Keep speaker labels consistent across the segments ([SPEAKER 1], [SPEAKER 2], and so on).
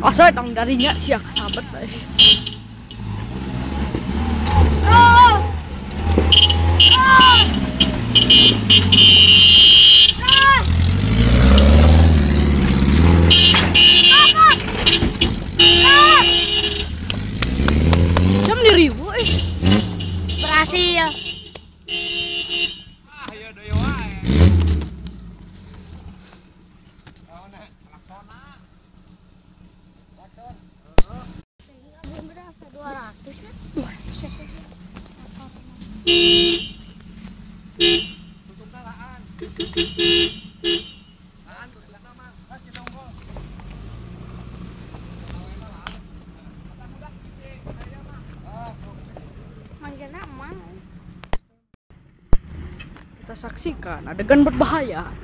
[SPEAKER 1] Asa tang darinya sia kesabet bae. Saksikan adegan berbahaya.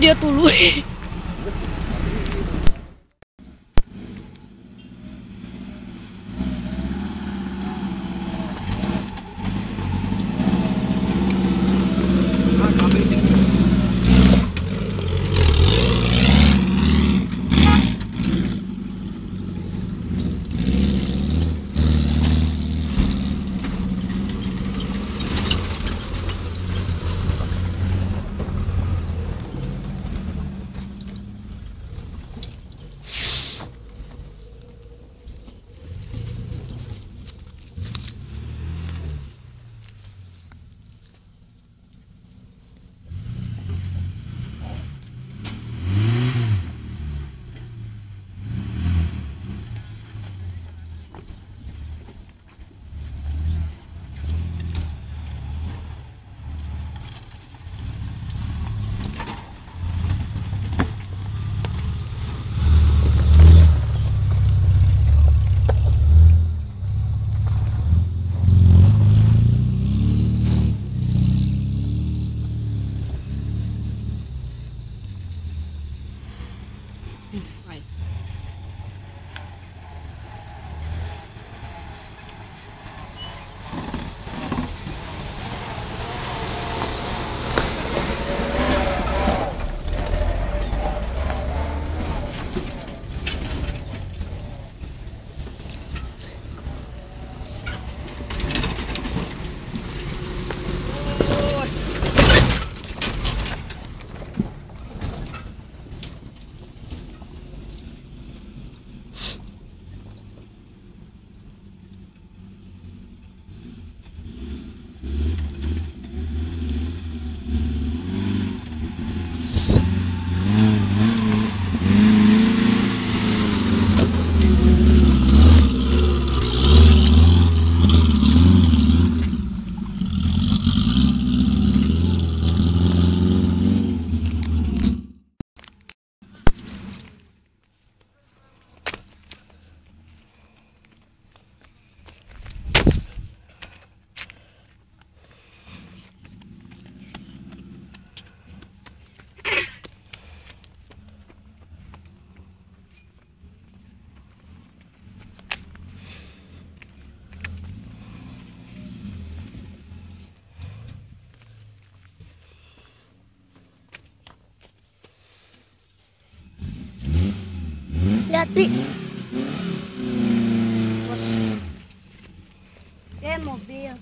[SPEAKER 2] Video dulu.
[SPEAKER 1] Lihat, Pi.
[SPEAKER 2] Bos,
[SPEAKER 1] Kayak mobil.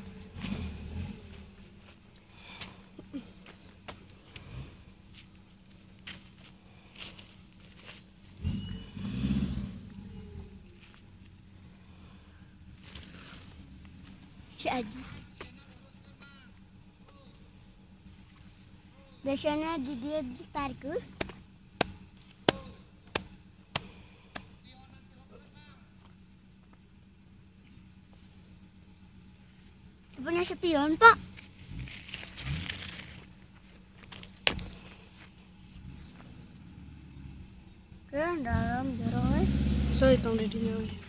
[SPEAKER 1] Si Aji. Biasanya di dia ditarik ke. Spion, Pak. Ke dalam jorong eh.
[SPEAKER 2] saya hitung dedinya.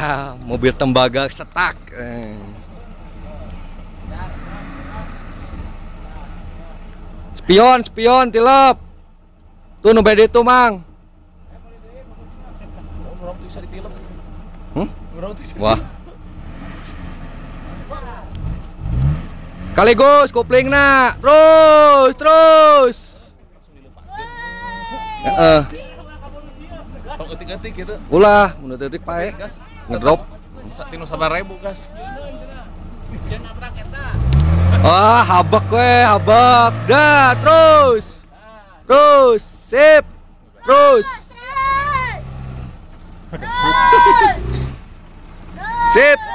[SPEAKER 3] Ah, mobil tembaga setak. Eh. Spion, spion, tilep. Tuh nu bede tuh, Mang. Hmm? Wah. Kaligus kopling na. Terus, terus. Heeh.
[SPEAKER 4] Gitu.
[SPEAKER 3] Ulah, mun detik pae. Ngedrop.
[SPEAKER 4] Tinu sabar ribu gas.
[SPEAKER 3] Wah, habak we, habak. Dah, terus. Terus, sip. Terus. Sip.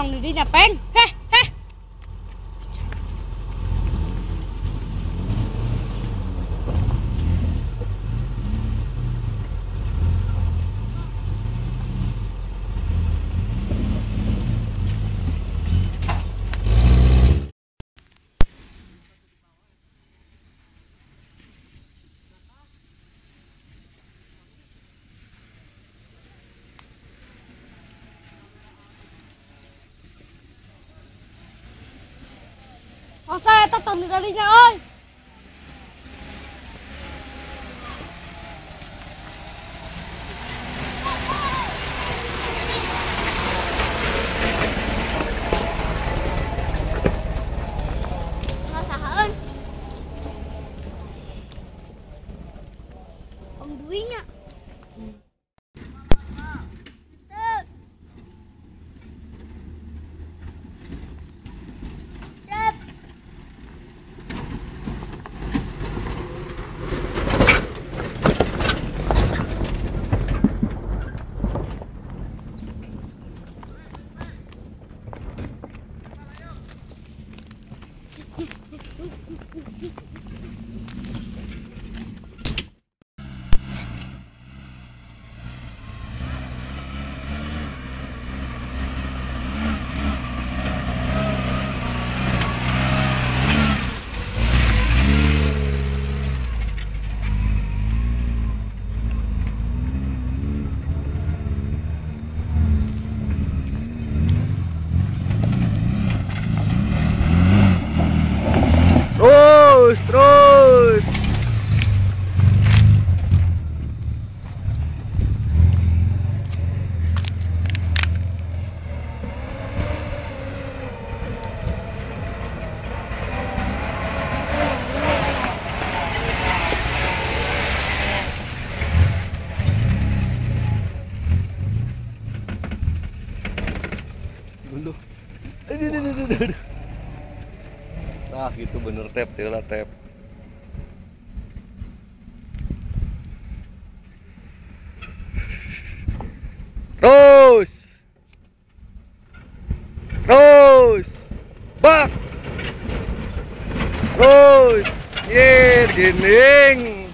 [SPEAKER 1] กล่องหนูนี่ยเป้
[SPEAKER 3] ง xe tao tầm ra đi nha ơi. Nah gitu bener tap, tila tap. Terus. Terus. Bak. Terus. Yer, gening.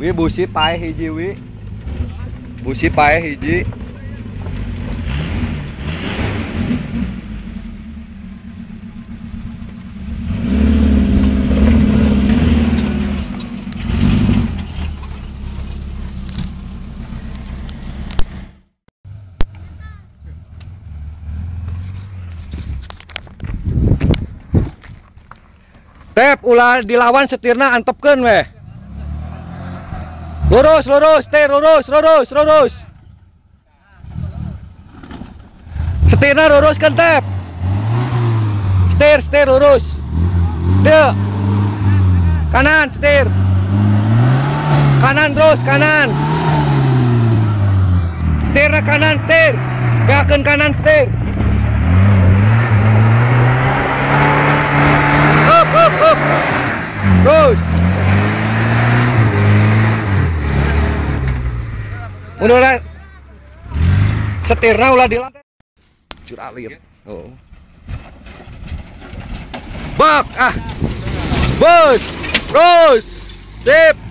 [SPEAKER 3] Wi busi pae hiji wi busi pae hiji Tep ulah dilawan setirna antepkeun weh. Lurus, lurus, ter, lurus, lurus, lurus. Setirna luruskan tep. Setir, setir lurus. Dia. Kanan, setir. Kanan terus, kanan. Setirna kanan, setir. Geakeun kanan, setir. Up. Terus. Mundur lah. Setirna ulah di lantai. Curalir. Oh. Bak ah. Bus. Terus. Sip.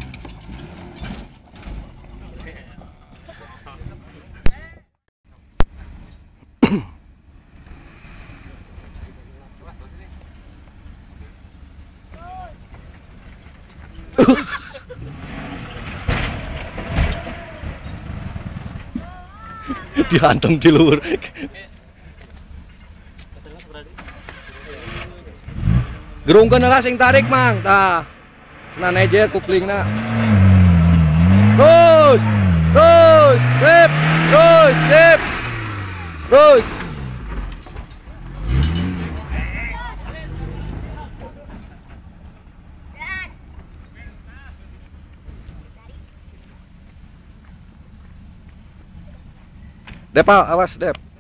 [SPEAKER 3] Dihantam di luar. Gerungkeun lah sing tarik mang, tah. Nah nejer kuplingna. Terus, terus, sip, terus, sip, terus. Dep, awas Dep.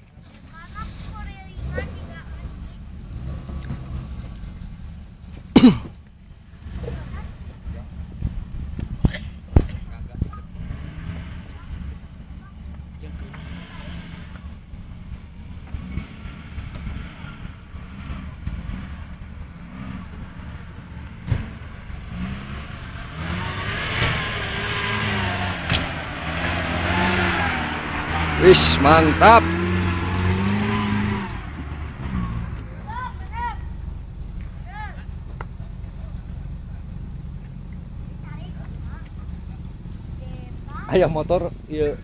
[SPEAKER 3] Wis mantap. Ayam motor iya.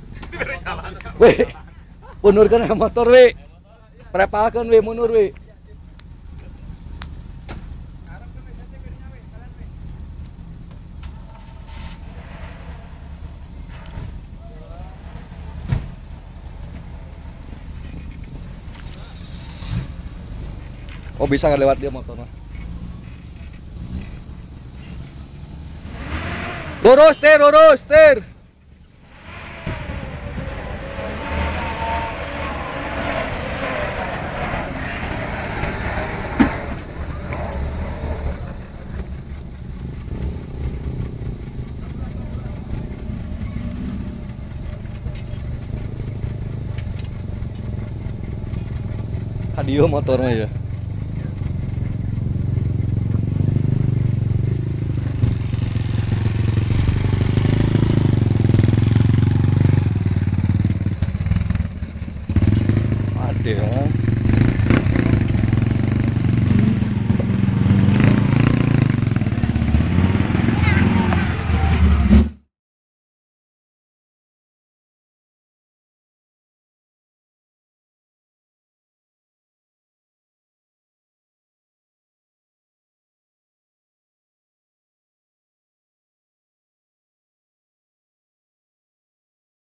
[SPEAKER 3] Weh. Ayam motor we. Prepalkeun we mundur we. Oh bisa nggak lewat dia motornya? Lurus, ter, lurus, ter. Hadio motornya ya.